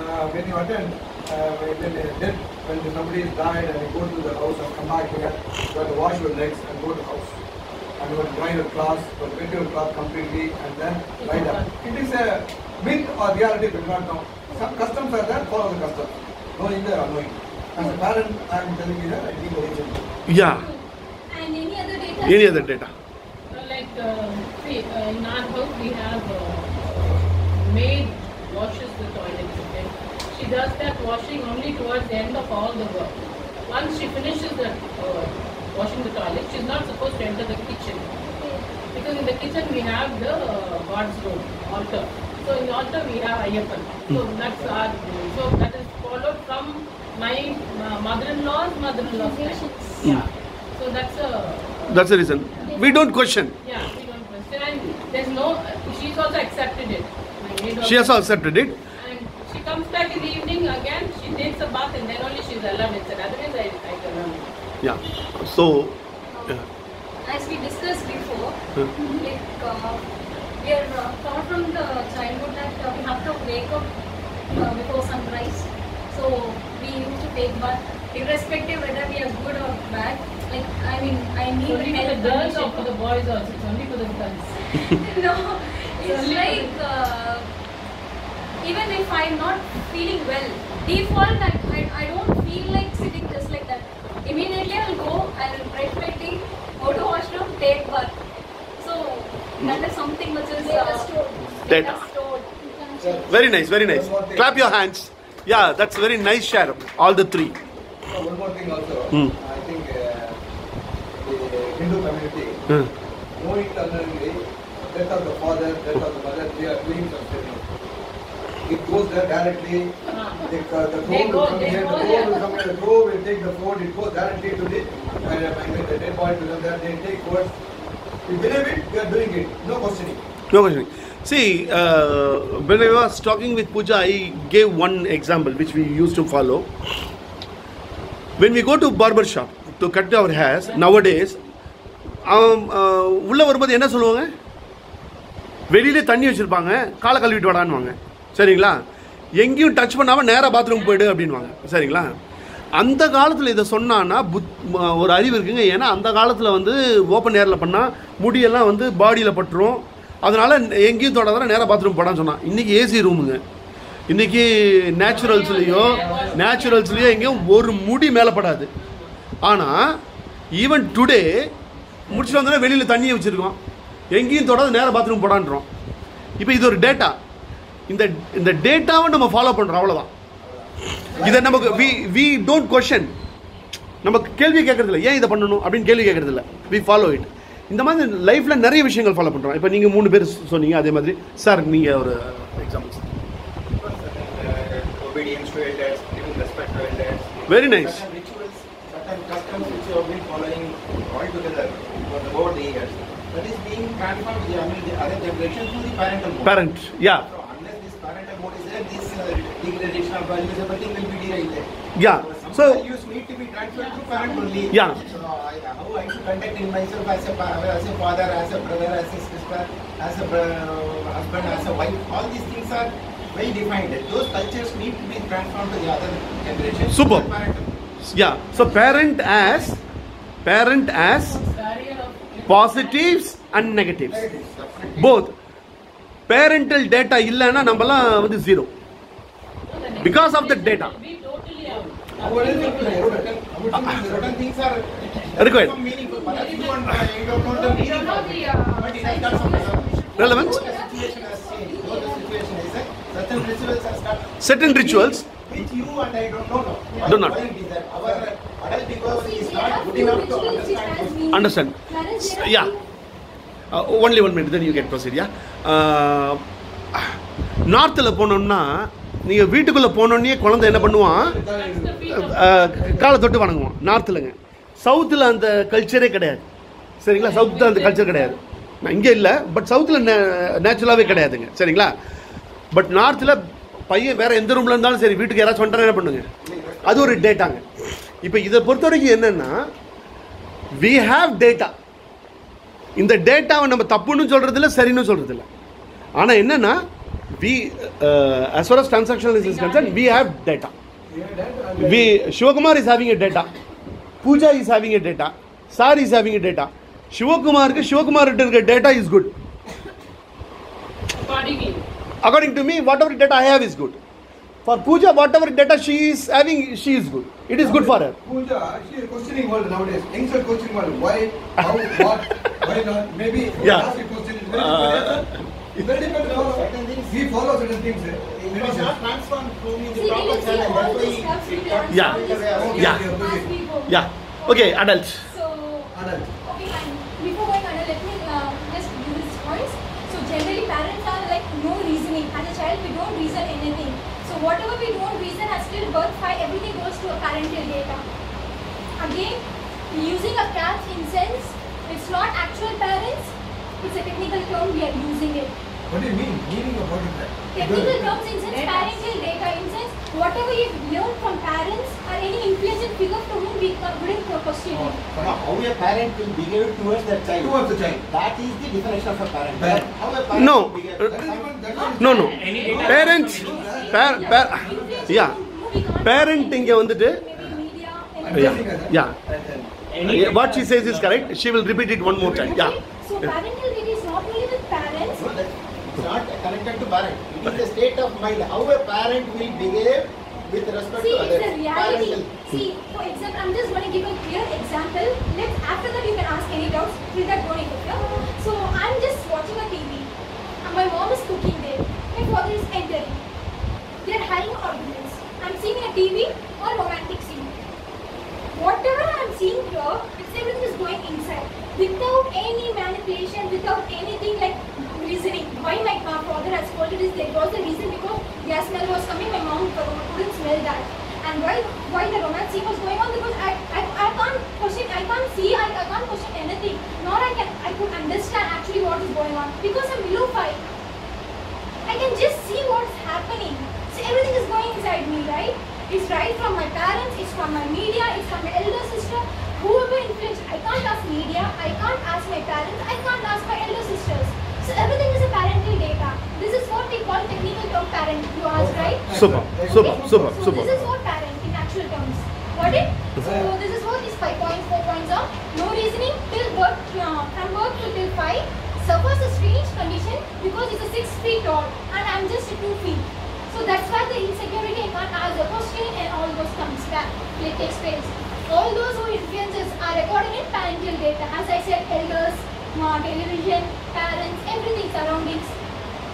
Uh, when you attend, uh, when, when somebody is died and you go to the house and come back here, you have to wash your legs and go to the house. And you have to dry your clothes, you have to wet your clothes completely and then lie down. It is a myth or reality, we do not know. Some customs are there, follow the customs. Knowing there or knowing. As a parent, I am telling you that I think religion. Yeah. And any other data? Any other data? Uh, like, uh, see, uh, in our house we have uh, made washes with she does that washing only towards the end of all the work. Once she finishes the uh, washing the toilet, she's not supposed to enter the kitchen. Because in the kitchen we have the uh, God's room, altar. So in altar we have Ayyappan. So hmm. that's our, so that is followed from my uh, mother-in-law's mother-in-law's Yeah. So that's a... That's the reason. We don't question. Yeah, we don't question. And there's no, she's also accepted it. She has also accepted it she takes a bath and then only she's allowed inside. Otherwise, I, I can run. Yeah so As we discussed before, like uh, we are uh, taught from the childhood that uh, we have to wake up uh, before sunrise. So we used to take bath, irrespective whether we are good or bad. Like I mean, I need Only for the girls or for the boys also. It's only for the girls. no, it's Only for like uh, even if I'm not feeling well, default I, I don't feel like sitting just like that. Immediately I'll go, I'll brush my teeth, go to washroom, take bath. So that is something which is uh, stored. Data. Very nice, very nice. Clap your hands. Yeah, that's very nice, share, All the three. So one more thing also. Mm. I think uh, the Hindu community, mm. no internally, death of the father, death of the mother, they are doing something. It goes there directly. Ah. The, uh, the They crow go- will come they here, go the crow will there. come here, the crow will take the food, it goes directly to the, uh, I mean, the dead body to them, there, they take food. You believe it, they are doing it, no questioning. No question. See, uh, when I was talking with Pooja, I gave one example which we used to follow. When we go to barber shop to cut our hairs, nowadays, um, uh, உள்ள வரும்போது என்ன சொல்லுவாங்க வெளியிலே தண்ணி வச்சிருப்பாங்க காலை கழுவிட்டு வாடான்னுவாங்க சரிங்களா? எங்கேயும் டச் பண்ணாமல் நேராக பாத்ரூம் போயிடு அப்படின்வாங்க சரிங்களா? அந்த காலத்தில் இதை சொன்னான்னா புத் ஒரு அறிவு இருக்குங்க. ஏன்னா அந்த காலத்தில் வந்து ஓப்பன் ஏரில் பண்ணால் முடியெல்லாம் வந்து பாடியில் பட்டுரும். அதனால் எங்கேயும் தொடாதான நேராக பாத்ரூம் போடான்னு சொன்னான். இன்றைக்கி ஏசி ரூமுங்க இன்றைக்கி நேச்சுரல்ஸ்லேயோ நேச்சுரல்ஸ்லேயோ எங்கேயும் ஒரு முடி மேலே படாது. ஆனால் ஈவன் டுடே முடிச்சுட்டு வந்தோன்னா வெளியில் தண்ணியை வச்சுருக்கோம். எங்கேயும் தொடாது நேராக பாத்ரூம் போடான்றோம். இப்போ இது ஒரு டேட்டா இந்த இந்த டேட்டாவை நம்ம ஃபாலோ பண்ணுறோம் அவ்வளோதான் இதை நமக்கு வி வி டோன்ட் கொஷன் நம்ம கேள்வி கேட்கறது இல்லை ஏன் இதை பண்ணணும் அப்படின்னு கேள்வி கேட்கறது இல்லை வி ஃபாலோ இட் இந்த மாதிரி லைஃப்பில் நிறைய விஷயங்கள் ஃபாலோ பண்ணுறோம் இப்போ நீங்கள் மூணு பேர் சொன்னீங்க அதே மாதிரி. சார் நீங்கள் ஒரு examples uh, obedience to elders, degradation of values, everything will be derailed there. Yeah. Some So- values need to be transferred to parent only. Yeah. So I, how I should conduct in myself as a, pa- as a father, as a brother, as a sister, as a bro- husband, as a wife, all these things are well defined. Those cultures need to be transformed to the other generation. Super. Parental. Yeah so parent as parent as Barrier of positives and negatives both parental data இல்லைன்னா நம்மலாம் வந்து zero Because of the data. We totally out. What is it? Certain, certain things are Required. some meaningful. Perhaps you don't, uh, you don't know the meaning of it. But it has got some resonance. Relevance. Though the situation has changed, though the situation is that certain rituals have started. Certain rituals. Which you and I don't know. Why, Do not. Why it is that our adult ego is not good enough to understand this. Understand. Yeah. Uh, only one minute, then you get proceed, yeah? Uh, நார்த்தில் போனோம்னா நீங்கள் வீட்டுக்குள்ளே போனோடனே குழந்தை என்ன பண்ணுவான் காலை தொட்டு வணங்குவோம் நார்த்துலங்க சவுத்தில் அந்த கல்ச்சரே கிடையாது. சரிங்களா? சவுத்தில் அந்த கல்ச்சர் கிடையாது. நான் இங்கே இல்லை பட் சவுத்தில் நேச்சுரலாகவே கிடையாதுங்க. சரிங்களா? பட் நார்த்தில் பையன் வேற எந்த ரூமில் இருந்தாலும் சரி வீட்டுக்கு யாராச்சும் வந்துட்டா என்ன பண்ணுங்க? அது ஒரு டேட்டாங்க இப்போ இதை பொறுத்த வரைக்கும் என்னென்னா வி ஹாவ் டேட்டா இந்த டேட்டாவை நம்ம தப்புன்னு சொல்கிறது இல்லை சரின்னு சொல்கிறது இல்லை ஆனால் என்னென்னா we, uh, as far as transactional is concerned, we have data. Yeah, that, and We, Shivakumar is having a data. Pooja is having a data. Sar is having a data. சிவகுமாருக்கு சிவகுமார்கிட்ட இருக்க data is good Accordingly. according to me whatever data i have is good for puja whatever data she is having she is good it is good for her Pooja, actually, questioning world nowadays. Youngsters questioning world. Why? How? what? Why not? Maybe. Yeah. Ask a question. It's very difficult. It's very difficult to follow. Certain things- We follow certain things. It was not transformed to the proper channel. all That's these why stuff. it we got will Yeah. Yeah. Yeah. as we go. yeah okay adult So, Adult. okay, and before going on, let me uh, just give this points. So generally, parents are like no reasoning. As a child, we don't reason anything. So whatever we don't reason as still birth five, everything goes to a parental data. Again, using a cat's incense, it's not actual parents. It's a technical term we are using it. What do you mean? Meaning of what is that? Technical terms incense, parental data incense, whatever you learn from parents or any influential figure to whom we uh, wouldn't question Oh, it. fine. Now, how a parent will behave towards their child. Towards the child. That is the definition of a parent. Parent. How a parent No. will behave. Uh, That is different. That is no no parents par, par, yeah parent இங்க வந்துட்டு yeah yeah Yeah, what she says is correct she will repeat it one more time yeah So parental duty connected to parent. It is the state of mind. How a parent will behave with respect See, to it's others. the reality. See, for example, I'm just going to give a clear example. Let's after that you can ask any doubts. Till that don't interfere. So I'm just watching a TV. And my mom is cooking there. My father is entering. They're having arguments. I'm seeing a TV or romantic scene. Whatever I'm seeing here, it's everything is going inside. Without any manipulation, without anything like reasoning. Why my father has scolded is there was a reason because gas smell was coming, my mom couldn't smell that. And why why the romance scene was going on because I, I, I can't question, I can't see, I, I can't question anything. Nor I can I could understand actually what is going on. Because I'm below five. I can just see what's happening. So everything is going inside me, right? It's right from my parents, it's from my media, it's from my elder sister, whoever influenced. I can't ask media, I can't ask my parents, I can't ask my elder sisters. So everything is a parental data. This is what we call technical term parent. You asked, right? super super super So super this is what parent in actual terms. Got it? So this is what is five points, four points are no reasoning till birth, uh, from birth to till five. Suffers a strange condition because it's a six feet tall and I'm just a two feet. So that's why the insecurity I can't ask the question and all those comes back. It takes place. All those who influences are recorded in parental data. As I said, elders, television, uh, parents, everything surroundings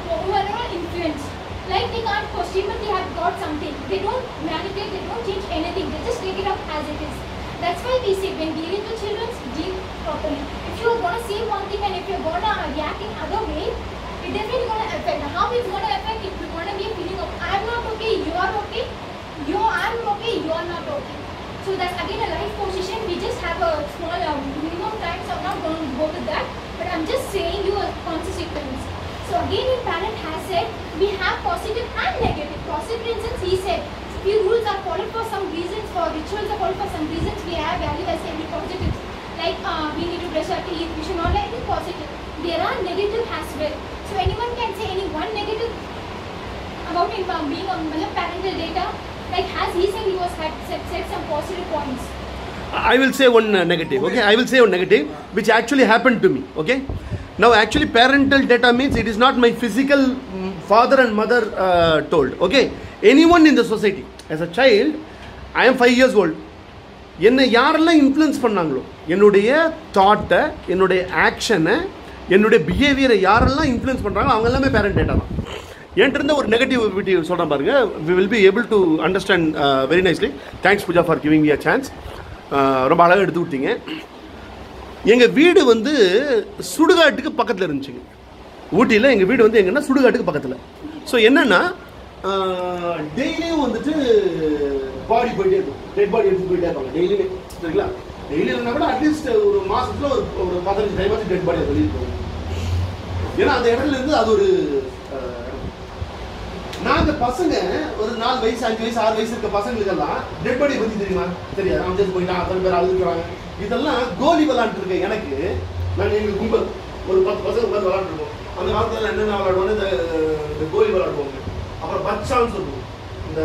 who are all influenced. Like they can't question but they have got something. They don't manipulate, they don't change anything. They just take it up as it is. That's why we say when dealing with children, deal properly. If you're gonna say one thing and if you're gonna react in other way, it definitely gonna affect. How it's gonna affect? If It's gonna be a feeling of I'm not okay, you are okay, you I'm okay, you are not okay. So that's again a life position. We just have a small uh, minimum time, so I'm not going to go with that. But I'm just saying you a consequence. So again, in parent has said we have positive and negative. Positive instance, he said few rules are followed for some reasons. For rituals are followed for some reasons. We have value as every positive. Like uh, we need to brush our teeth. We should not let it positive. There are negative as well. So anyone can say any one negative about uh, being uh, parental data. Like has he said, he was had said, said some positive points. I will say one negative, okay? I will say one negative, which actually happened to me, okay? Now, actually, parental data means it is not my physical father and mother uh, told, okay? Anyone in the society, as a child, I am five years old. என்னை யாரெல்லாம் influence பண்ணாங்களோ என்னுடைய தாட்டை என்னுடைய ஆக்ஷனை என்னுடைய பிஹேவியரை யாரெல்லாம் influence பண்ணுறாங்களோ அவங்க எல்லாமே பேரண்ட் டேட்டா தான் என்கிட்ட இருந்த ஒரு நெகட்டிவிட்டி சொல்கிறேன் பாருங்க. We will be able to understand very nicely thanks Pooja for giving a chance ரொம்ப அழகாக எடுத்து விட்டீங்க. எங்கள் வீடு வந்து சுடுகாட்டுக்கு பக்கத்தில் இருந்துச்சுங்க. ஊட்டியில் எங்கள் வீடு வந்து எங்கன்னா சுடுகாட்டுக்கு பக்கத்தில். ஸோ என்னென்னா டெய்லியும் uh, வந்துட்டு பாடி போயிட்டே இருக்கும். டெட் பாடி எடுத்து போயிட்டே இருப்பாங்க டெய்லியுமே சரிங்களா? டெய்லி இருந்தால் கூட அட்லீஸ்ட் ஒரு மாதத்தில் ஒரு ஒரு பதினஞ்சு டைம் டெட் பாடியை சொல்லியிருப்பாங்க ஏன்னா அந்த இடத்துல இருந்து அது ஒரு uh, நாங்க பசங்க ஒரு நாலு வயசு அஞ்சு வயசு ஆறு வயசு இருக்க பசங்களுக்கெல்லாம் டெட் பாடியை பத்தி தெரியுமா? தெரியாது அவன் சேர்த்து போயிட்டான் அத்தனை பேர் அழுதுக்குறாங்க இதெல்லாம் கோலி விளாண்டு எனக்கு நான் எங்க கும்பல் ஒரு பத்து பசங்க உட்காந்து விளாண்டுருக்கோம் அந்த காலத்துல என்னென்ன விளாடுவோம் இந்த கோலி விளாடுவோம் அப்புறம் பச்சான்னு சொல்லுவோம். இந்த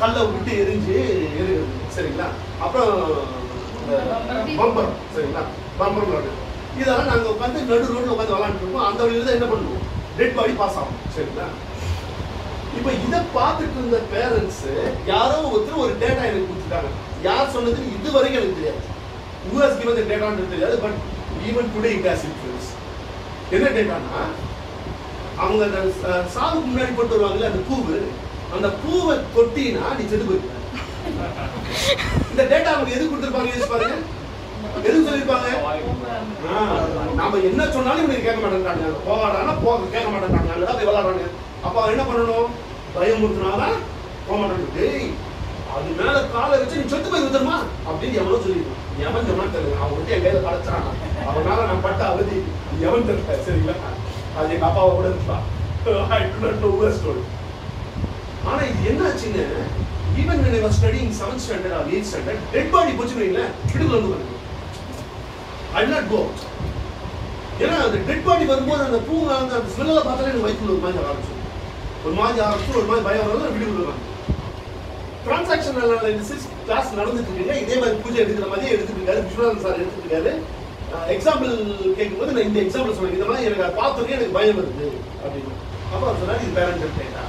கல்லை விட்டு எரிஞ்சு எரிகிறது. சரிங்களா? அப்புறம் பம்பர் சரிங்களா? பம்பர் விளாடு இதெல்லாம் நாங்கள் உட்காந்து நடு ரோட்டில் உட்காந்து விளையாண்டுட்டு அந்த வழியில தான் என்ன பண்ணுவோம்? டெட் பாடி பாஸ் ஆகும். சரிங்களா? இப்போ இதை பார்த்துட்டு இருந்த பேரண்ட்ஸ் யாரோ ஒருத்தர் ஒரு டேட்டா எனக்கு கொடுத்துட்டாங்க. யார் சொன்னதுன்னு இது வரைக்கும் எனக்கு தெரியாது. யூஎஸ் கிவன் த டேட்டான்னு தெரியாது but even today it has influence என்ன டேட்டானா அவங்க அந்த சாவுக்கு முன்னாடி போட்டு வருவாங்கல்ல அந்த பூவு அந்த பூவை தொட்டினா நீ செத்து போயிருக்க இந்த டேட்டா அவங்க எது கொடுத்துருப்பாங்க யோசிச்சு பாருங்க. எது சொல்லியிருப்பாங்க? நாம என்ன சொன்னாலும் இவனுக்கு கேட்க மாட்டேங்கிறாங்க போகாடானா போக கேட்க மாட்டேங்கிறாங்க அங்கதான் போய் விளாடுறாங்க அப்போ என்ன பண்ணணும்? பயமுறுத்தினாதான் போக மாட்டாங்க டேய் அது மேல காலை வச்சு நீ செத்து போய் வித்துருமா அப்படின்னு எவ்வளோ சொல்லிடுவோம் எவன் எவன் தெரியல. அவன் விட்டு என் கையில கலைச்சான் அவனால நான் பட்ட அவதி. எவன் தெரியல. சரிங்களா? அது எங்க அப்பாவை கூட இருப்பான் I do not know where story ஆனா இது என்னாச்சுன்னு even when I was studying 7th standard or 8th standard dead body போச்சுன்னு வைங்களேன் கிடுக்குல வந்து பாருங்க ஐ நாட் கோ ஏன்னா அந்த டெட் பாடி வரும்போது அந்த பூ அந்த அந்த ஸ்மெல்ல பார்த்தாலே எனக்கு வயிற்றுல ஒரு மாதிரி ஆரம்பிச்சு ஒரு மாதிரி ஆரம்பிச்சு ஒரு மாதிரி பயம் வரும் வீடு விடுவாங்க டிரான்சாக்ஷன் அனாலிசிஸ் கிளாஸ் நடந்துட்டு இருக்குங்க. இதே மாதிரி பூஜை எடுக்கிற மாதிரி எடுத்துட்டு இருக்காரு. விஸ்வநாதன் சார் எடுத்துட்டு இருக்காரு. எக்ஸாம்பிள் கேட்கும்போது நான் இந்த எக்ஸாம்பிள் சொன்னேன் இந்த மாதிரி எனக்கு பார்த்தோன்னே எனக்கு பயம் வருது அப்படின்னு. அப்போ அவர் சொன்னார் இது பேரண்ட் டேட்டா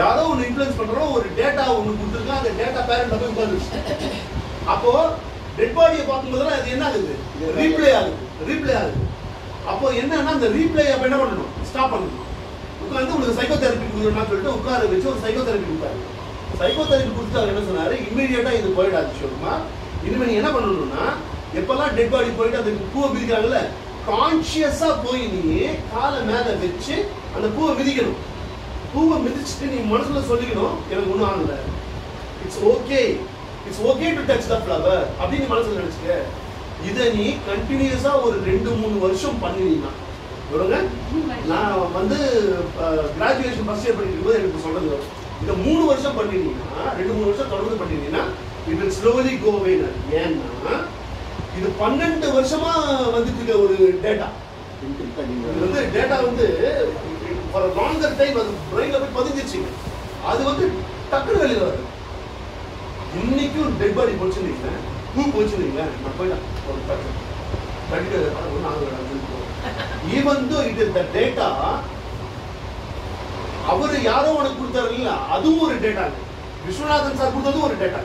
யாரோ ஒன்று இன்ஃப்ளூயன்ஸ் பண்றோம் ஒரு டேட்டா ஒன்று கொடுத்துருக்கான் அந்த டேட்டா பேரண்ட் போய் உட்காந்துருச்சு அப்போ டெட் பாடியை பார்க்கும்போதெல்லாம் அது என்ன ஆகுது? ரீப்ளே ஆகுது. ரீப்ளே ஆகுது. அப்போ என்னன்னா அந்த ரீப்ளே அப்போ என்ன பண்ணணும்? ஸ்டாப் பண்ணணும். வந்து உங்களுக்கு சைக்கோ தெரப்பி கொடுக்கணும்னு சொல்லிட்டு உட்கார வச்சு ஒரு சைக்கோ தெரப்பி கொடுத்தாரு. சைக்கோ தெரப்பி கொடுத்துட்டு அவர் என்ன சொன்னார்? இம்மீடியட்டாக இது போயிடாது சொல்லுமா. இனிமேல் நீ என்ன பண்ணணும்னா எப்போல்லாம் டெட் பாடி போயிட்டு அந்த பூவை விதிக்கிறாங்கல்ல கான்ஷியஸாக போய் நீ காலை மேலே வச்சு அந்த பூவை மிதிக்கணும். பூவை மிதிச்சுட்டு நீ மனசில் சொல்லிக்கணும் எனக்கு ஒன்றும் ஆகல. It's okay it's okay to touch the flower அப்படின்னு மனசில் நினச்சிக்க. இதை நீ கண்டினியூஸாக ஒரு ரெண்டு மூணு வருஷம் பண்ணினீங்கன்னா சொல்லுங்க நான் வந்து கிராஜுவேஷன் ஃபர்ஸ்ட் இயர் படிக்கும் போது எனக்கு சொல்றது இந்த மூணு வருஷம் பண்ணினீங்கன்னா ரெண்டு மூணு வருஷம் தொடர்ந்து பண்ணினீங்கன்னா இட் வில் ஸ்லோலி கோ ஏன்னா இது பன்னெண்டு வருஷமா வந்துட்டு இருக்க ஒரு டேட்டா இது வந்து டேட்டா வந்து ஃபார் லாங்கர் டைம் அது பிரெயின்ல போய் பதிஞ்சிருச்சு. அது வந்து டக்குனு வெளியில வருது. இன்னைக்கும் டெட் பாடி போச்சுன்னு பூ போச்சுன்னு நான் போயிட்டேன். ஒரு டக்கு கட்டிட்டு ஒன்றும் ஆகல even it is the data அவரு யாரோ உனக்கு கொடுத்தாரு இல்ல அதுவும் ஒரு டேட்டா விஸ்வநாதன் சார் கொடுத்ததும் ஒரு டேட்டா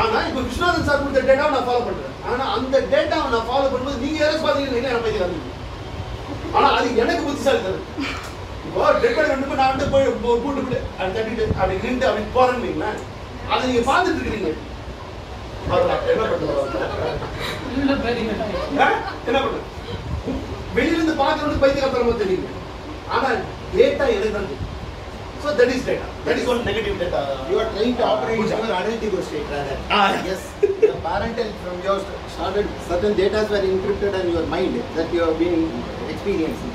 ஆனா இப்ப விஸ்வநாதன் சார் கொடுத்த டேட்டாவை நான் ஃபாலோ பண்றேன். ஆனா அந்த டேட்டாவை நான் ஃபாலோ பண்ணும்போது நீங்க யாராச்சும் பாத்தீங்கன்னா என்ன பைத்தியம் ஆனா அது எனக்கு புத்திசாலி தரும் இப்போ டெட் பாடி வந்து நான் வந்து போய் கூட்டு போய் அது தட்டிட்டு அப்படி நின்று அப்படி போறேன்னு. அதை நீங்க பார்த்துட்டு இருக்கிறீங்க. அவ்வளவுதான். என்ன பண்ணுறது? என்ன பண்ண வெளியில இருந்து பாக்குறது பைத்தியக்காரத்தனமா தெரியுது ஆனா டேட்டா எனக்கு தான் so that is data that is one negative data You are trying to operate Puja. your adult ego state rather. Ah. Yes, the parental from your started certain data were encrypted in your mind that you have been experiencing.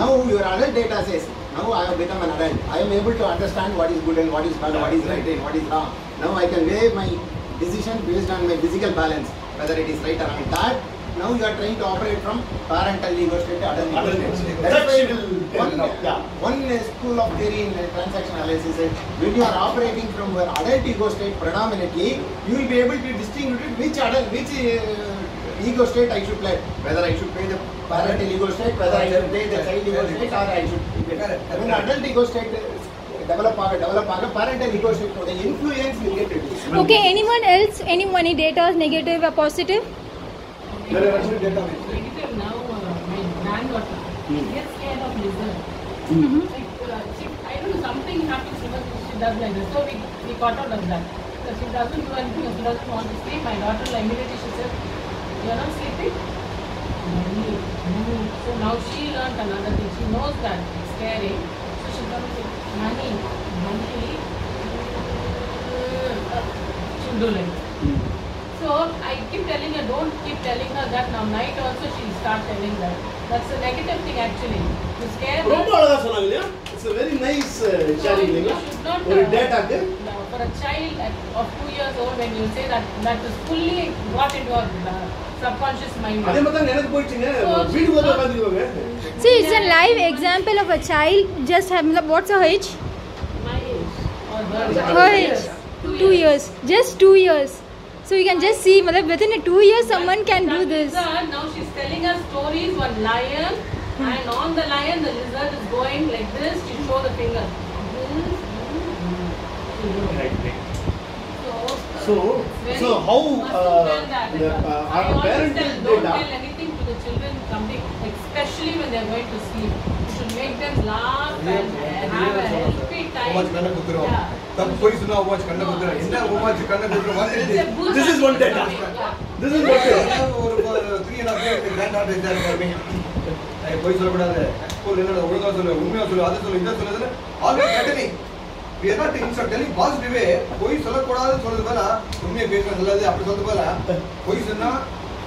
Now your adult data says, now I have become an adult. I am able to understand what is good and what is bad, what is right and what is wrong. Now I can weigh my decision based on my physical balance, whether it is right or wrong. That now you are trying to operate from parental ego state to adult ego state. That's why one, yeah, one school of theory in transaction analysis is when you are operating from your adult ego state predominantly, you will be able to distinguish which adult, which uh, ego state I should play. Whether I should play the parental ego state, whether I should play the child ego state, or I should play. When adult ego state uh, develop develop ஆக parental The influence will get reduced. Okay, anyone else? Any money data is negative or positive? There are actually data with Negative now, uh, my granddaughter gets scared of lizard. Mhm. Like, uh, she, I don't know, something happens to her, she does like this. So we, we got out of that. So she doesn't do anything, she doesn't want to sleep. My daughter, like, immediately she said, You're not sleeping? Mommy, no. So now she learned another thing. She knows that it's scary. So she comes and say, Mommy, Mommy. She'll do like that. So I keep telling her, don't keep telling her that now night also she'll start telling that. That's a negative thing actually. To scare her. ரொம்ப அழகா சொன்னாங்க இல்லையா it's very nice sharing இல்லைங்களா You should not, ஒரு uh, டேட்டாக்கு Now, for a child at- of two years old, when you say that that is fully got into her uh, subconscious mind. அதே மாதிரி தான் எனக்கு போயிடுச்சுங்க வீடு வந்து உட்காந்துக்குவாங்க See, it's a live example of a child just have. What's her age? My age or her Her age. Two years. Just two years. so you can just see, matlab, within a two years, someone can do this. lizard, now she's telling us stories one lion and on the lion the lizard is going like this to show the finger. So, Very- so how uh, the, uh, our always parenting tell, don't tell anything to the children something, especially when they are going to sleep. போய் சொன்னா ஓமாச்சு என்னோட ஒழுங்கா சொல்லு உண்மையா சொல்லு அதை சொல்லு இதை சொல்லு ஆல்ரெடி கட்டணி we are not instructing positive way. உண்மையை பேசுறது அப்படி சொல்றது பொய் சொன்னா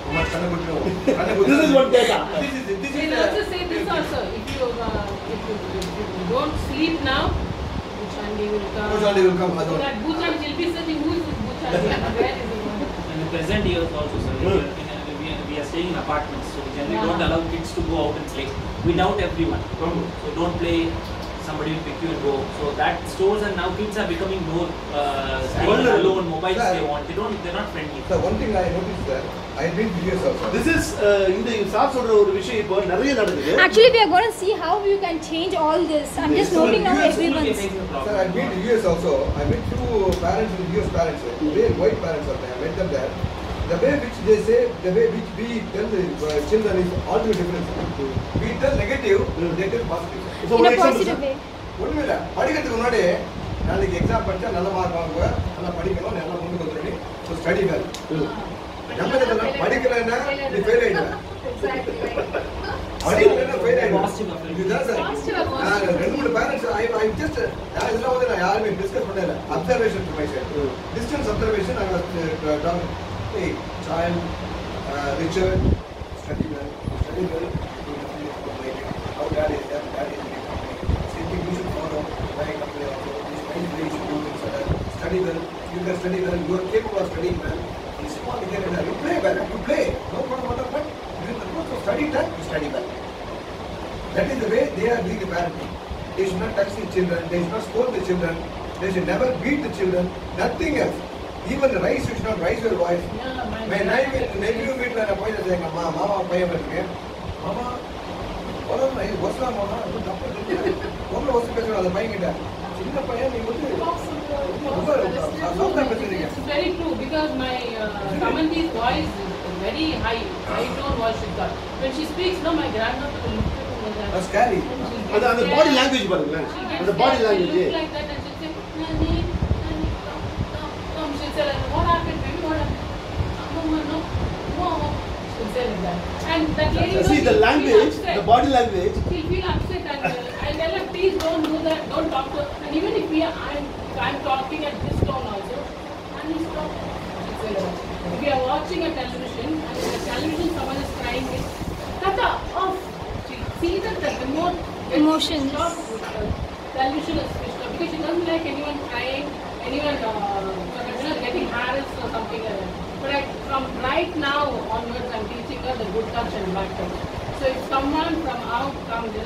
this is what data. This is it. This is also say this also. If you, uh, if, you, if you don't sleep now, Bhuchandi will come. Bhuchandi will come. So that Bhuchandi will be searching who is this Bhuchandi where is he going. In the present year also, sir, mm. we, are, we are staying in apartments, so we generally yeah. don't allow kids to go out and play. without everyone. Hmm. So don't play somebody will pick you and go. So that stores and now kids are becoming more uh, alone, mobiles sir, they want. They don't, they're not friendly. Sir, one thing I noticed there. Actually, we are going to see how you can change all this. I'm just so noting down everyone. Sir, I meet US also. I met two parents, US parents, mm. white parents are there. I met them there. The way which they say, the way which we tell the uh, children is altogether different. We tell negative, they tell positive. இப்போ In a positive way. ஒண்ணுமே இல்லை படிக்கிறதுக்கு முன்னாடி நாளைக்கு exam படிச்சா நல்ல mark வாங்குவ நல்லா படிக்கணும் நல்லா முன்னுக்கு வந்துடணும் ஸோ ஸ்டடி வேல் நம்ம இதெல்லாம் படிக்கலைன்னா நீ ஃபெயில் ஆயிடுவேன் Exactly. படிக்கலைன்னா ஃபெயில் affirmation. இதுதான் சார். நான் ரெண்டு மூணு பேரண்ட்ஸ் ஐ ஐ ஜஸ்ட் நான் இதெல்லாம் வந்து நான் யாருமே டிஸ்கஸ் பண்ணல. Observation to my side distance observation a child, uh, Richard, study well, study well, you will feel motivated. How that is, that, that is very important. Same thing you should follow, like apply also. This things very important. So study well, you can study well, you are capable of studying well. You one here and you play well, you play. No problem, what but during the course of study time, you study well. That is the way they are doing the parenting. They should not touch the children, they should not scold the children, they should never beat the children, nothing else. Even the you should not your voice. Yeah, my My neighbor, neighbor வீட்டில் நான் போய் saying, அம்மா மாமா பையன் இருக்கு மாமா உடம்பு ஒசலாம் மாமா அது தப்பு உங்களை ஒசு பேசுகிறோம் அந்த பையன் கிட்ட சின்ன பையன் நீ வந்து It's very true because my uh, Samanti's voice is very high, high tone voice she's got. When she speaks, no, my grandmother will look at like that. That's scary. அந்த. பாடி லாங்குவேஜ் பாருங்களேன் அந்த body language And that lady knows see the language upset. the body language She'll feel upset and uh, I'll tell her, please don't do that, don't talk to her. And even if we are, I'm, I'm talking at this tone also, and he's stop. She'll say like that. If we are watching a television and in the television someone is crying, it's, Tata, off. She sees that the remote gets Emotions. switched off, television is switched off because she doesn't like anyone crying, anyone uh, getting harassed or something like that. From right now onwards, I'm teaching her the good touch and bad touch. So if someone from out comes in,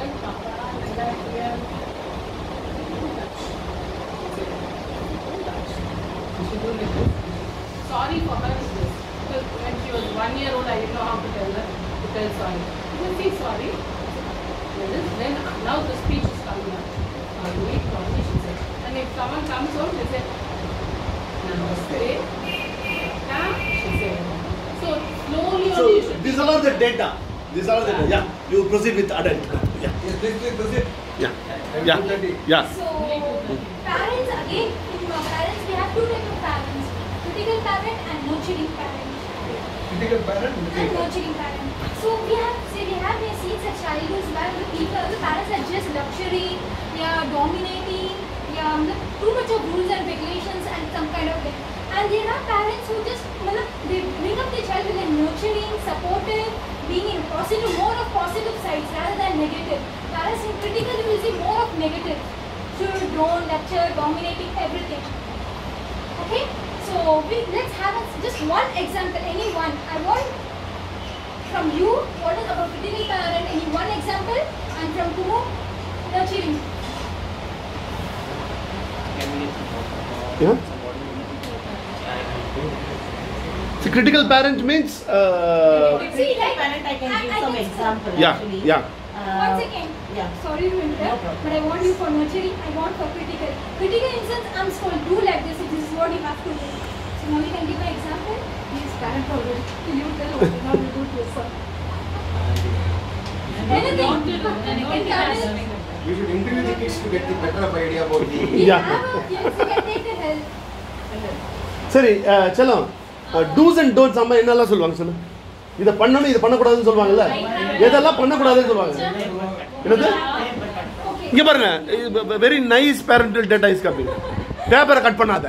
here. She do. Sorry for her. Because when she was one year old, I didn't know how to tell her to tell sorry. Can say sorry. Then now the speech is coming up. Sorry, sorry, she said. And if someone comes home, they say, Namaste. Now, she said. So slowly so only you should. these are all the data. These are all the data. Yeah. You proceed with adult. Yeah. Yes, this this this yeah. Yeah. yeah. So, parents again, in parents, we have two types of parents. Critical parent and nurturing parent. Critical parent, And critical. nurturing parent. So, we have, say, we have we have seen such childhoods where the people, the parents are just luxury, they are dominating, they are the, too much of rules and regulations and some kind of thing. And there are parents who just, matlab, they bring up their child with a nurturing, supportive, being in positive, more of positive sides rather than negative. Whereas in critical, you will see more of negative. Should, don't, lecture, dominating everything. Okay? So we, let's have a, just one example, any one. I want from you, what is about critical parent? Any one example? And from Kumu, nurturing. Can we talk about Yeah. So critical parent means. Uh, critical parent, I can give some example. Yeah, actually. yeah. Uh, Once again, yeah. sorry to interrupt, no but I want you for nurturing, I want for critical. Critical in sense, I'm small, do like this, this is what you have to do. So now we can give an example. Please, parent problem, will you tell what you have to do to yourself? You should interview the kids to get the better of idea about the... Yeah. yeah. yes, you can take the help. Sorry, uh, Chalam. Dos and don'ts அம்மா என்னெல்லாம் சொல்லுவாங்க சொல்லு? இதை பண்ணணும் இதை பண்ணக்கூடாதுன்னு சொல்லுவாங்கல்ல? எதெல்லாம் பண்ணக்கூடாதுன்னு சொல்லுவாங்க? என்னது. இங்க பாருங்க. Very nice parental data is கம்மி பேப்பரை கட் பண்ணாத.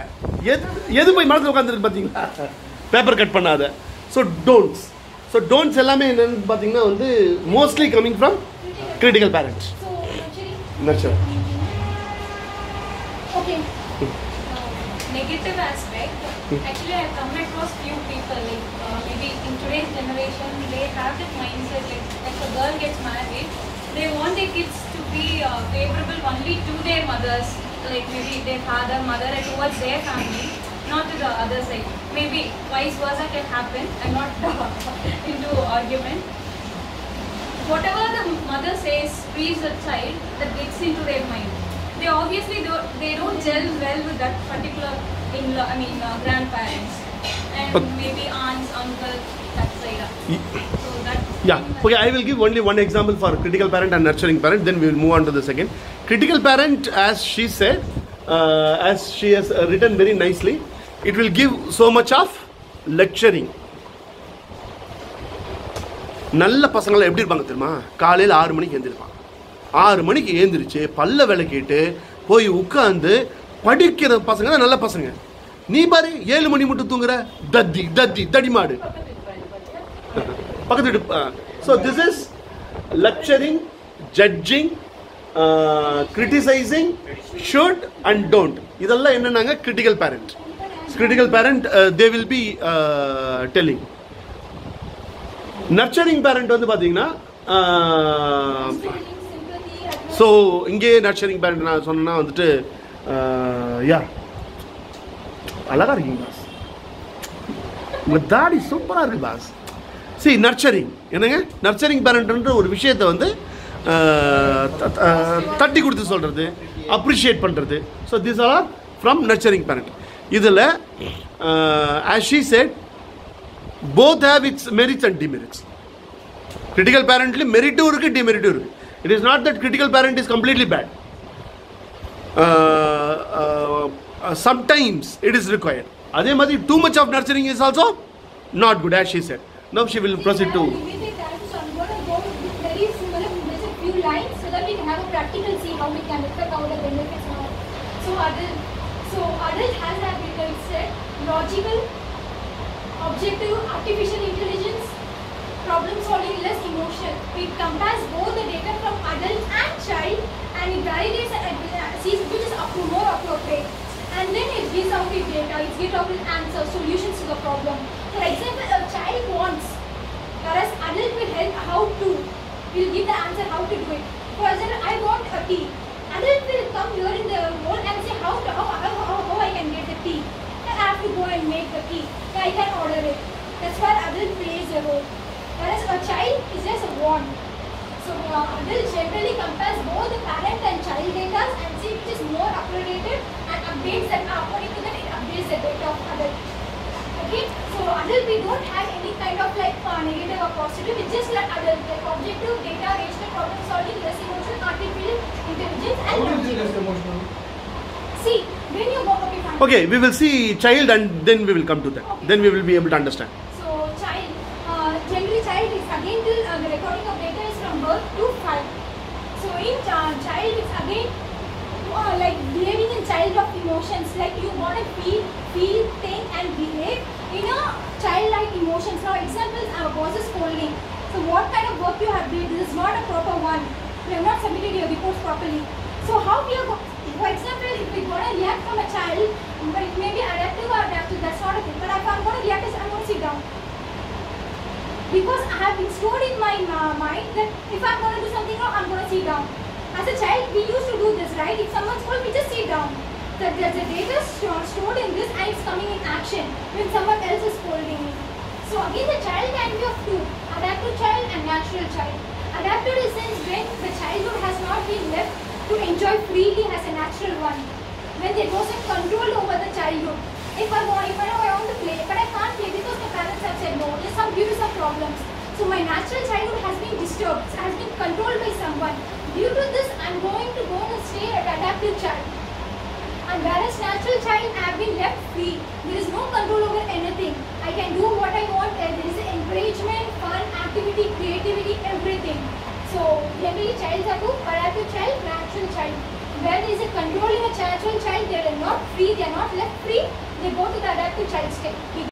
எது எது போய் மனசில் உட்காந்துருக்கு பார்த்தீங்களா பேப்பர் கட் பண்ணாத. ஸோ டோன்ட்ஸ் ஸோ டோன்ட்ஸ் எல்லாமே என்னன்னு பார்த்தீங்கன்னா வந்து mostly coming from critical parents Okay. Negative aspect, actually I've come across few people like uh, maybe in today's generation they have that mindset like if a girl gets married, they want their kids to be uh, favorable only to their mothers, like maybe their father, mother and towards their family, not to the other side. Maybe vice versa can happen. I'm not into argument. Whatever the mother says frees the child that gets into their mind. They obviously don't, they don't gel well with that particular in I mean uh, grandparents and Okay. maybe aunts, uncle, that side. So that. Yeah. Okay, I will give only one example for critical parent and nurturing parent. Then we will move on to the second. Critical parent, as she said, uh, as she has uh, written very nicely, it will give so much of lecturing. நல்ல பசங்களாம் எப்படி இருப்பாங்க தெரியுமா காலையில் ஆறு மணிக்கு எழுந்திருப்பாங்க ஆறு மணிக்கு ஏந்திரிச்சு பல்ல விளக்கிட்டு போய் உட்காந்து படிக்கிற பசங்க தான் நல்ல பசங்க. நீ பாரு ஏழு மணி மட்டும் தூங்குற. தத்தி தத்தி தடிமாடு பக்கத்து வீட்டு so this is lecturing judging criticising should and don't இதெல்லாம் என்னன்னாங்க? Critical parent critical parent they will be telling nurturing parent வந்து பார்த்தீங்கன்னா ஸோ இங்கேயே நர்ச்சரிங் பேரண்ட் நான் சொன்னேன்னா வந்துட்டு uh, யா அழகா இருக்கீங்க பாஸ் உங்கள் தாடி சூப்பராக இருக்கு பாஸ் சி நர்ச்சரிங் என்னங்க? நர்ச்சரிங் பேரண்ட்ன்ற ஒரு விஷயத்தை வந்து uh, uh, தட்டி கொடுத்து சொல்கிறது அப்ரிஷியேட் பண்ணுறது so this are from nurturing parent இதில் as she said both have its merits and demerits critical பேரண்ட்லேயும் மெரிட்டும் இருக்குது டிமெரிட்டும் இருக்குது It is not that critical parent is completely bad. Uh, uh, uh sometimes it is required. Adhe Mati, too much of nurturing is also not good, as she said. Now she will proceed to. So adult, has that because said logical, objective, artificial intelligence, problem solving, less emotion. It compares both child and it validates and uh, sees which is more appropriate. And then it gives out the data, it gives out the answer, solutions to the problem. For example, a child wants, whereas adult will help how to, will give the answer how to do it. For example, I want a tea. Adult will come here in the role and say how, to, how, how, how, how I can get the tea. I have to go and make the tea. I can order it. That's where adult plays a role. Whereas a child is just a want. So uh, adult generally compares both the parent and child data and see which is more updated and updates that according to that it updates the data of adult. Okay, so adult we don't have any kind of like uh, negative or positive. It's just like adult, like objective data, rational problem solving, less emotional, artificial intelligence, and How is it logic. less emotional? See, when you go okay, fine. Okay, we will see child and then we will come to that. Then we will be able to understand. So child, uh, generally child is again till uh, the recording of data is from birth to five. So in uh, child is again uh, like behaving in child of emotions. Like you want to feel, feel, think and behave in a childlike emotions. Now examples, our boss is scolding. So what kind of work you have done? This is not a proper one. You have not submitted your reports properly. So how we are, for example, if we want to react from a child, but it may be adaptive or adaptive, that's not a thing. But if I'm going to react, I'm going to sit down. because I have been stored in my uh, mind that if I'm going to do something wrong, I'm going to sit down. As a child, we used to do this, right? If someone scolds, we just sit down. The, the, the data is stored in this and it's coming in action when someone else is scolding me. So again, the child can be of two, adaptive child and natural child. Adaptive is since when the childhood has not been left to enjoy freely as a natural one. When there wasn't control over the childhood. If I want, if I know I want to play, but I can't play because my parents have said no, there's some to some problems. So my natural childhood has been disturbed, has been controlled by someone. Due to this, I'm going to go and stay at adaptive child. And whereas natural child I have been left free, there is no control over anything. I can do what I want. and There is encouragement, fun, activity, creativity, everything. So generally, childs are good, adaptive child, natural child. Where there is a control in a natural child, they are not free. They are not left free. They go to the adaptive child state.